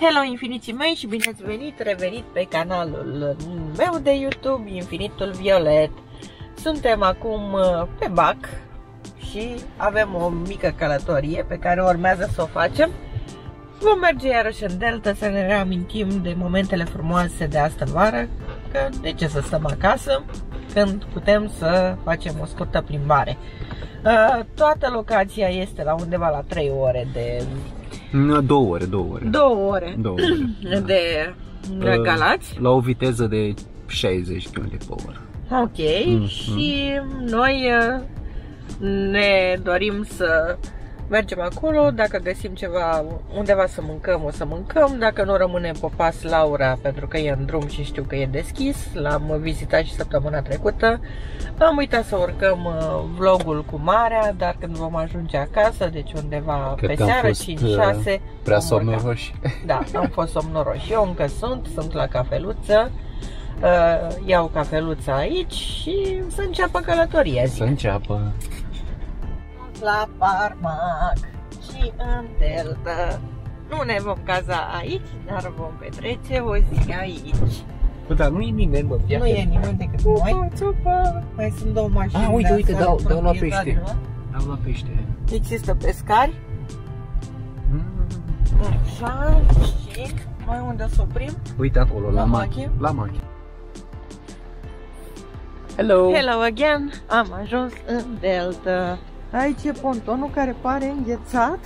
Hello infiniții mei și bine ați venit, revenit pe canalul meu de YouTube, Infinitul Violet. Suntem acum uh, pe BAC și avem o mică călătorie pe care urmează să o facem. Vom merge iarăși în Delta să ne reamintim de momentele frumoase de astă vară, că de ce să stăm acasă când putem să facem o scurtă plimbare. Uh, toată locația este la undeva la 3 ore de Două ore, două ore. Două ore. Două ore. De uh, Galați. La o viteză de 60 km pe oră. Ok. Mm, și mm. noi uh, ne dorim să mergem acolo, dacă găsim ceva undeva să mâncăm, o să mâncăm, dacă nu rămâne popas Laura pentru că e în drum și știu că e deschis, l-am vizitat și săptămâna trecută. Am uitat să urcăm uh, vlogul cu marea, dar când vom ajunge acasă, deci undeva Cred pe seară, 5-6 uh, Prea somnoroși. Da, am fost somnoroși. Eu încă sunt, sunt la cafeluță. Uh, Iau cafeluța aici și să înceapă călătoria zic. Să înceapă la Parmac și în Delta. Nu ne vom caza aici, dar vom petrece o zi aici. Bă, dar nu e nimeni, bă, Nu e nimeni decât noi. Mai sunt două mașini. Ah, uite, uite, dau, dau la pește. Dau la pește. Există pescari. Mm. Așa, și mai unde să oprim? Uite acolo, la, la Machi. La Machi. Hello! Hello again! Am ajuns în Delta. Aici e pontonul care pare înghețat.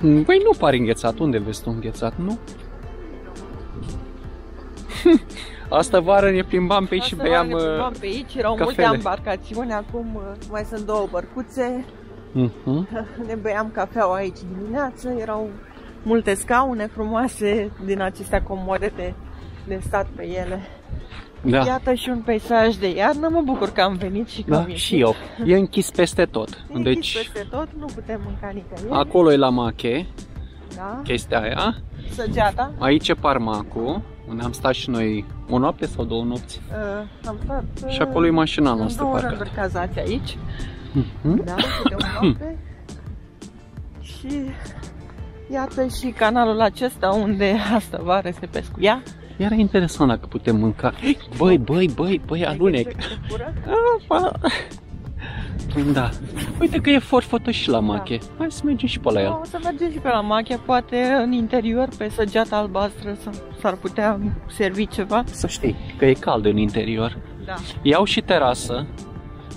Păi nu pare înghețat. Unde vezi tu înghețat? Nu? Asta vară ne plimbam pe aici și beam ne plimbam pe aici, erau cafele. multe embarcațiuni, acum uh, mai sunt două bărcuțe. Uh-huh. Ne beam cafeaua aici dimineață, erau multe scaune frumoase din acestea comode de, de stat pe ele. Da. Iată și un peisaj de iarnă, mă bucur că am venit și că da, am și eu. E închis peste tot. E deci, închis peste tot, nu putem mânca nicăieri. Acolo e la mache, da. chestia aia. Săgeata. Aici e parmacul, unde am stat și noi o noapte sau două nopți. Uh, am stat... Uh, și acolo e mașina noastră două parcată. rânduri cazați aici. Uh-huh. Da, de o noapte. și iată și canalul acesta unde asta vară se pescuia. Era interesant dacă putem mânca. Băi, băi, băi, băi, alunec. Da. Uite că e for foto și la mache. Da. Hai să mergem și pe la el. Da, o să mergem și pe la mache, poate în interior, pe săgeata albastră, s-ar putea servi ceva. Să știi că e cald în interior. Da. Iau și terasă,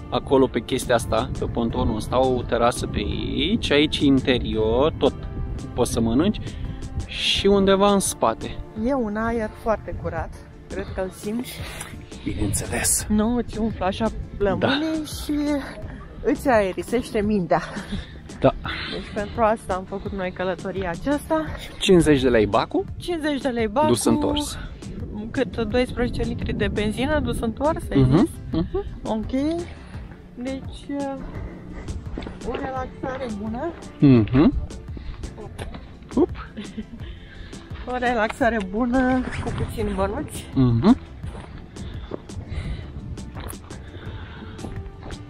acolo pe chestia asta, pe pontonul ăsta, o terasă pe aici, aici interior, tot poți să mănânci și undeva în spate. E un aer foarte curat, cred că îl simți. Bineînțeles. Nu, îți umflă așa plămâne da. și îți aerisește mintea. Da. Deci pentru asta am făcut noi călătoria aceasta. 50 de lei bacul. 50 de lei bacul. Dus întors. Cât 12 litri de benzină dus întors, uh -huh. Uh -huh. Ok. Deci, uh, o relaxare bună. Uh -huh. Up. O relaxare bună, cu puțin bănuți. Uh-huh.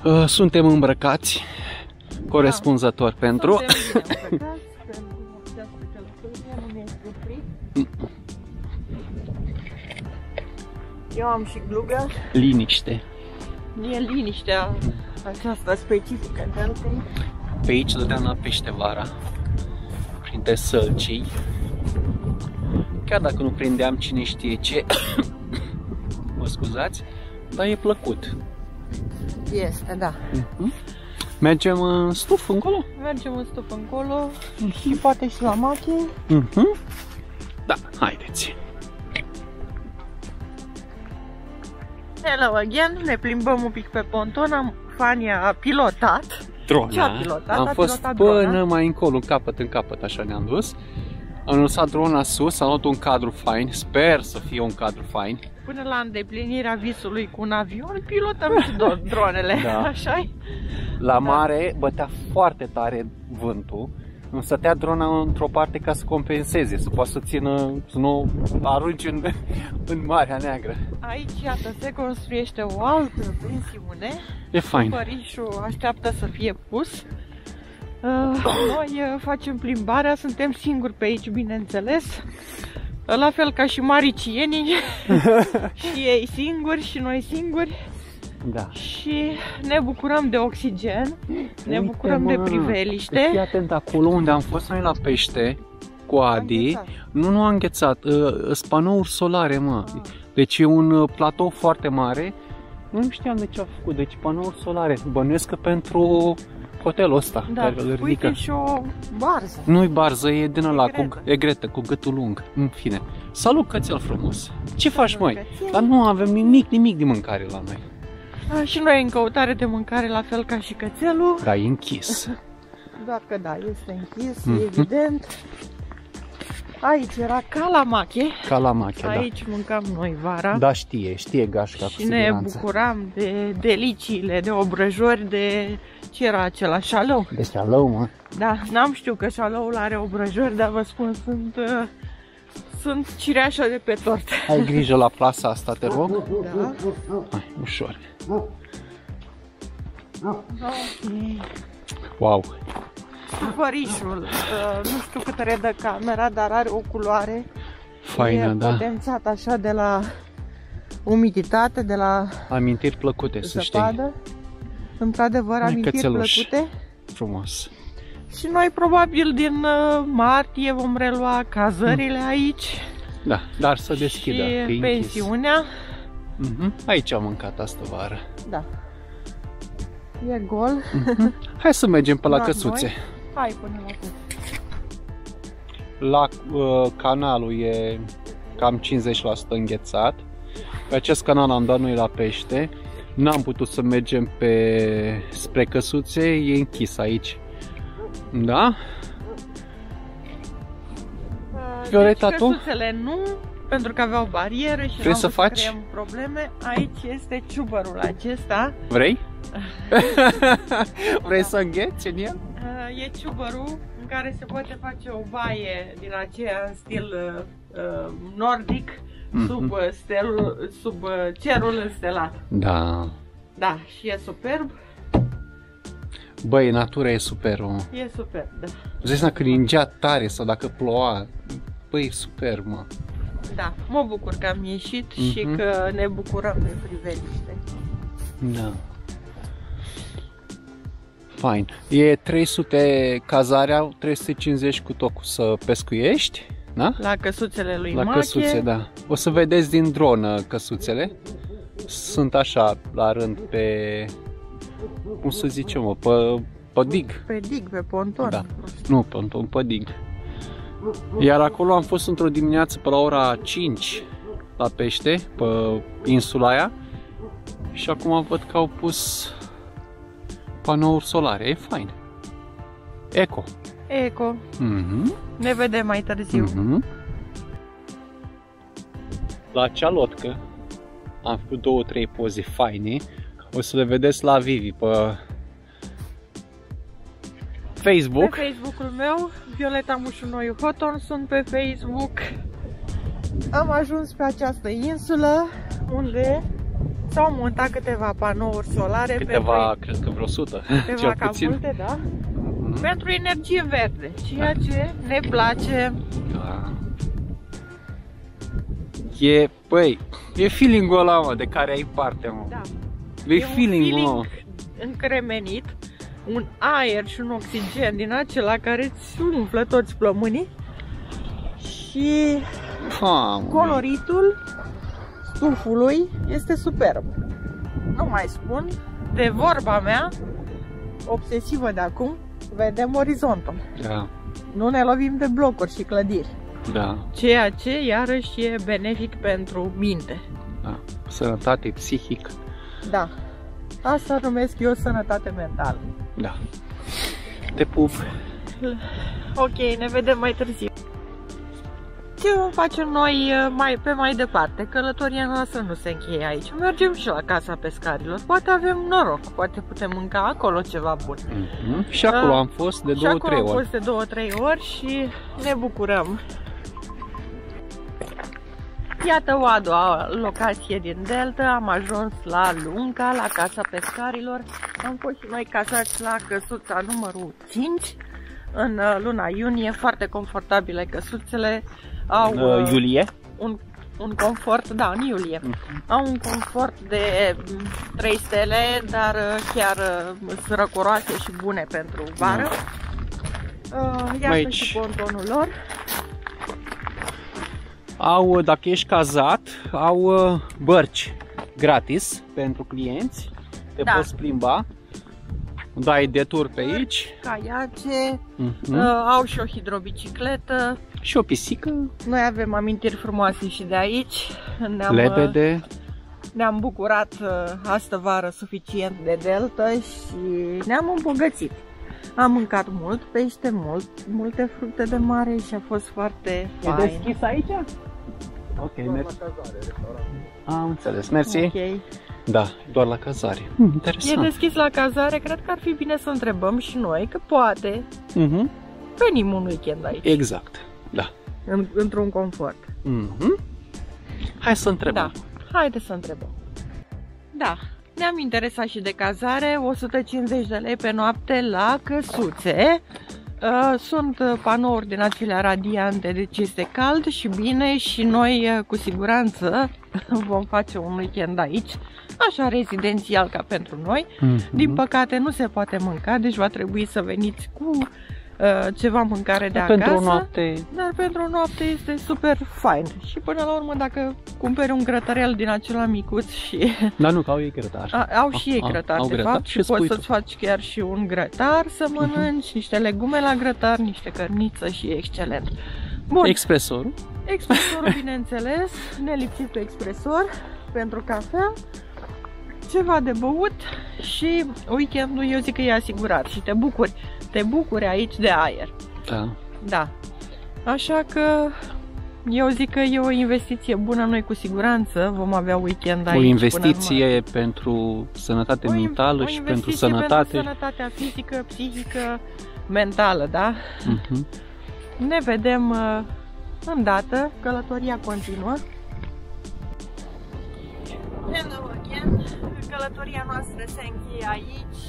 Uh, suntem îmbrăcați corespunzător da. pentru... Suntem îmbrăcați pentru Eu am și glugă. Liniște. E liniștea aceasta specifică Deltei. Pe aici dădeam la pește vara, printre sălcii chiar dacă nu prindeam cine știe ce, mă scuzați, dar e plăcut. Este, da. Uh-huh. Mergem în stuf încolo? Mergem în stuf încolo uh-huh. și poate și la machi. Uh-huh. Da, haideți. Hello again, ne plimbăm un pic pe ponton, am Fania a pilotat. Drona. Ce a pilotat? Am a fost pilotat până drona. mai încolo, în capăt în capăt, așa ne-am dus. Am lăsat drona sus, am luat un cadru fain, sper să fie un cadru fain. Până la îndeplinirea visului cu un avion, pilotăm și dronele, da. așa La da. mare bătea foarte tare vântul, îmi stătea drona într-o parte ca să compenseze, să poată să țină, să nu arunci în, în Marea Neagră. Aici, iată, se construiește o altă pensiune. E fain. Părișul așteaptă să fie pus. Uh, noi uh, facem plimbarea, suntem singuri pe aici, bineînțeles. La fel ca și maricienii, și ei singuri și noi singuri. Da. Și ne bucurăm de oxigen, ne Uite, bucurăm mă, de priveliște. Fii atent acolo unde am fost noi la pește cu Adi. înghețat. Nu, nu a înghețat. Uh, Sunt panouri solare, mă. Ah. Deci e un uh, platou foarte mare. Nu știam de ce a făcut. Deci panouri solare. Bănuiesc că pentru hotelul ăsta Da, care îl ridică. uite și o barză. Nu-i barză, e din ăla, cu, gretă. e gretă, cu gâtul lung. În fine. Salut, cățel frumos. Ce faci, măi? cățel. Dar nu avem nimic, nimic de mâncare la noi. Ah, Și noi în căutare de mâncare la fel ca și cățelul. Da, e închis. Doar că da, este închis, Mhm. e evident. Aici era calamache. Calamache, da. Aici mâncam noi vara. Da, știe, știe gașca cu Și ne siguranță. bucuram de deliciile, de obrăjori, de ce era acela, șalou. Deci alău, mă. Da, n-am știut că șaloul are obrăjori, dar vă spun, sunt, uh, sunt cireașa de pe tort. Ai grijă la plasa asta, te rog. Da. Hai, ușor. Ok. Wow. Fărișul, uh, nu știu cât redă camera, dar are o culoare. Faină, e da. potențat așa de la umiditate, de la Amintiri plăcute, să știi. Zăpadă. Într-adevăr, Hai, amintiri cățeluș. plăcute. Frumos. Și noi probabil din uh, martie vom relua cazările aici Da, dar să deschidă, că e și închis. pensiunea. Mhm. Aici am mâncat astă vară. Da. E gol. Hai să mergem pe la La căsuțe. noi. Hai până la cum. La uh, canalul e cam 50% înghețat. Pe acest canal am dat noi la pește. N-am putut să mergem pe spre căsuțe, e închis aici. Da? Violeta, deci, tu? căsuțele nu, pentru că aveau barieră și Vrei n-am să vrut faci? creăm probleme. Aici este ciubărul acesta. Vrei? Vrei să îngheți în el? Uh, E ciubărul în care se poate face o baie din aceea în stil uh, uh, nordic Mhm. sub, uh, stelul, sub uh, cerul înstelat. Da. Da, și e superb, Băi, natura e super, mă. e superb, da. Îți dai seama că ningea tare sau dacă ploua. Băi, e super, mă. Da, mă bucur că am ieșit și Mhm. că ne bucurăm de priveliște. Da. Fain. E 300 cazarea, 350 cu tot să pescuiești, da? La căsuțele lui La Mache. căsuțe, da. O să vedeți din dronă căsuțele. Sunt așa, la rând, pe... Cum să zicem, mă, pe, pe dig. Pe dig, pe ponton. Da. Nu, pe, pe, pe dig. Iar acolo am fost într-o dimineață pe la ora 5 la pește, pe insula aia. Și acum văd că au pus panouri solare. E fain. Eco. Eco, Mhm. Ne vedem mai târziu. Mhm. La acea lotcă am făcut două, trei poze faine. O să le vedeți la Vivi pe Facebook. Pe Facebook-ul meu, Violeta Mușunoiu Hoton, sunt pe Facebook. Am ajuns pe această insulă unde s-au montat câteva panouri solare Câteva, cred că vreo 100, pentru, câteva cel cam puțin. multe, da? Mhm. Pentru energie verde, ceea ce ne place. Da. E, băi, e feeling-ul ăla, mă, de care ai parte, mă. Da. E, un feeling-ul, mă. încremenit, un aer și un oxigen din acela care îți umflă toți plămânii și Ha, mă. coloritul stufului este superb. Nu mai spun, de vorba mea, obsesivă de acum, vedem orizontul. Da, Nu ne lovim de blocuri și clădiri. da, Ceea ce iarăși e benefic pentru minte. da. Sănătate psihic, Da. Asta numesc eu sănătate mentală. da. Te pup. Ok, ne vedem mai târziu. Ce vom face noi uh, mai, pe mai departe? Călătoria noastră nu se încheie aici. Mergem și la casa pescarilor. Poate avem noroc, poate putem mânca acolo ceva bun. Mhm. Și acolo Da. am fost de și două, acolo trei am ori. fost de două, trei ori și ne bucurăm. Iată o a doua locație din Delta, am ajuns la Lunca, la casa pescarilor. Am fost și noi cazați la căsuța numărul 5 în uh, luna iunie, foarte confortabile căsuțele. Au În uh, iulie? un, un confort, da, în iulie. Au un confort de 3 stele, dar uh, chiar uh, sunt răcoroase și bune pentru vară. Uh, iată Aici. și pontonul lor. Au, dacă ești cazat, au uh, bărci gratis pentru clienți. Te Da. poți plimba. Dai de tur pe aici. Caiace, Mhm. uh, au și o hidrobicicletă. Și o pisică, Noi avem amintiri frumoase și de aici. Ne-am, uh, lebede. ne-am bucurat uh, astă vară suficient de delta și ne-am îmbogățit. Am mâncat mult pește, mult, multe fructe de mare și a fost foarte E fain. deschis aici? Ok, mersi. Am înțeles, mersi. Ok. Da, doar la cazare. Hmm, E interesant. deschis la cazare, cred că ar fi bine să întrebăm și noi, că poate Mhm, venim un weekend aici, Exact, da. în, într-un confort. Mhm. Hai să întrebăm. Da, haide să întrebăm. Da, ne-am interesat și de cazare, 150 de lei pe noapte la căsuțe. Uh, Sunt uh, panouri din acelea radiante, deci este cald și bine și noi uh, cu siguranță vom face un weekend aici, așa rezidențial ca pentru noi. Mhm. Din păcate nu se poate mânca, deci va trebui să veniți cu uh, ceva mâncare de Pentru o acasă. noapte Dar pentru o noapte este super fain. Și până la urmă, dacă cumperi un grătărel din acela micuț și Dar nu, că au ei grătar. a, au și ei A, grătar, au de grătar fapt, și și poți spui să-ți tu. faci chiar și un grătar să mănânci, niște legume la grătar, niște cărniță și e excelent. Bun, Expresorul. expresorul, bineînțeles, nelipsit pe expresor pentru cafea, ceva de băut și weekendul eu zic că e asigurat și te bucuri, te bucuri aici de aer. Da. Da. Așa că eu zic că e o investiție bună, noi cu siguranță vom avea weekend aici. o până investiție pentru sănătate în mai- o in- mentală o și pentru investiție sănătate. Pentru sănătatea fizică, psihică, mentală, da? Mhm. Ne vedem uh, îndată, călătoria continuă. Călătoria noastră se încheie aici.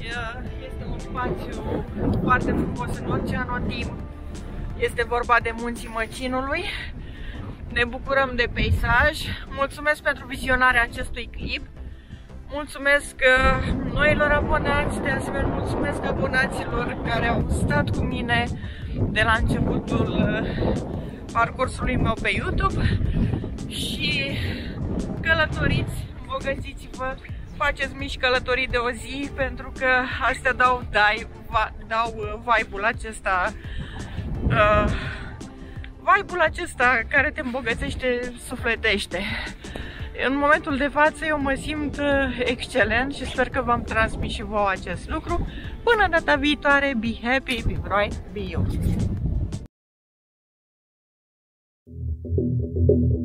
Uh, Este un spațiu foarte frumos în orice anotimp. Este vorba de munții Măcinului. Ne bucurăm de peisaj. Mulțumesc pentru vizionarea acestui clip. Mulțumesc uh, noilor abonați, de asemenea mulțumesc abonaților care au stat cu mine de la începutul uh, parcursului meu pe YouTube și călătoriți, îmbogățiți-vă, faceți mici călătorii de o zi pentru că astea dau, dai, va, dau uh, vibe-ul acesta uh, vibe-ul acesta care te îmbogățește sufletește. În momentul de față eu mă simt uh, excelent și sper că v-am transmis și vouă acest lucru. Până data viitoare, be happy, be bright, be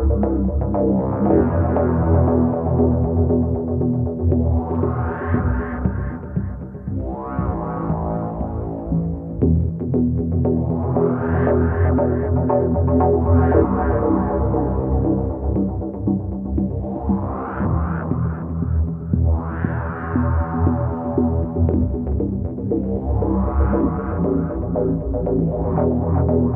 Thank you.